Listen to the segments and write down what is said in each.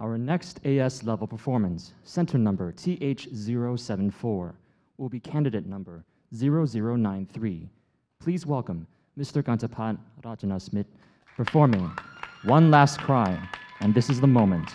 Our next AS level performance, center number TH074, will be candidate number 0093. Please welcome Mr. Kantapat Rochanasmith performing One Last Cry, and this is the moment.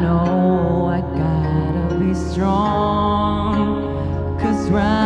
know I gotta be strong. Cause right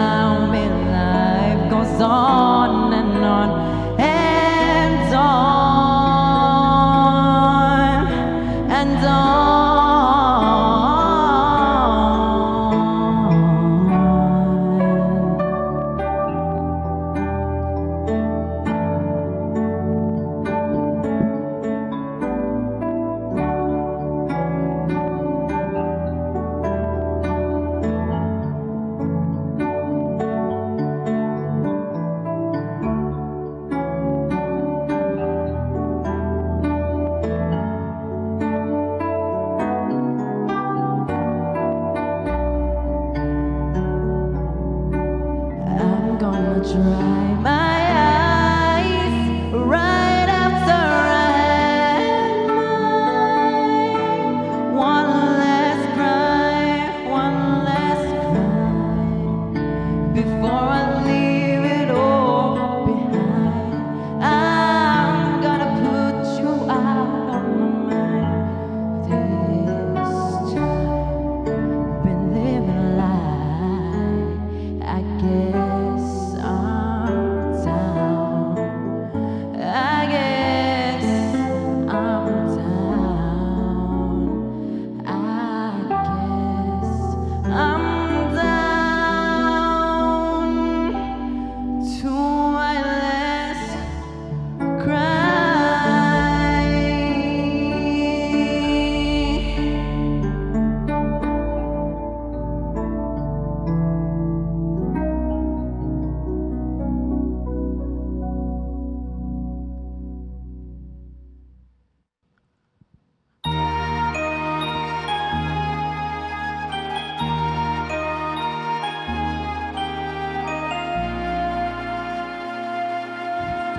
try.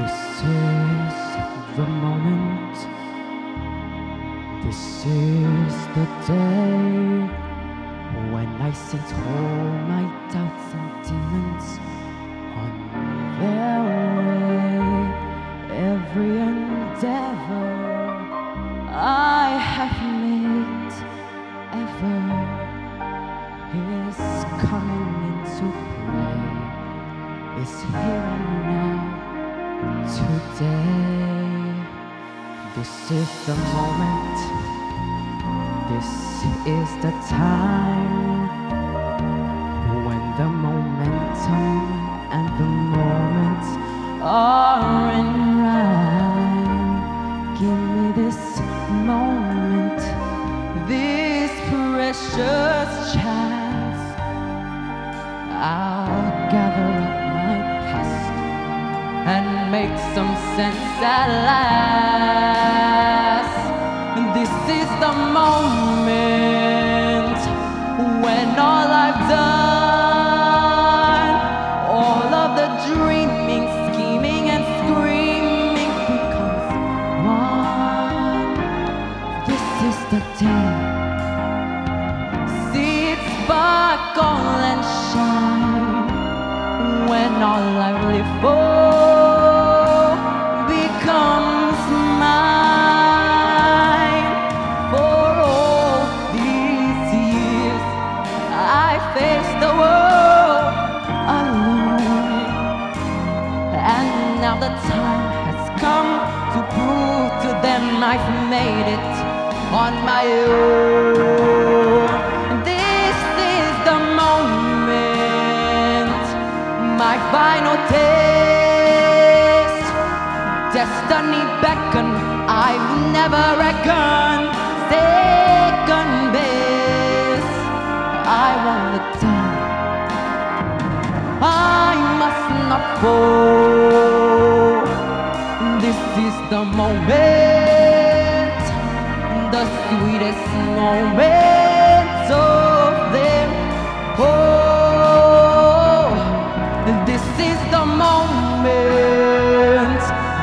Is the moment. This is the day when I sent all my doubts and demons on their today. This is the moment. This is the time sense it on my own. This is the moment, my final taste. Destiny beckon, I've never reckoned second base. I won't look down. I must not fall. This is the moment, the sweetest moment of them all. This is the moment,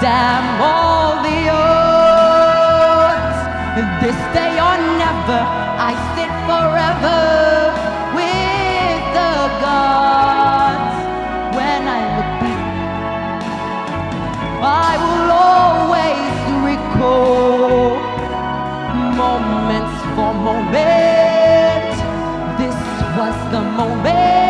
damn all the odds. This day or never, I sit forever was the moment.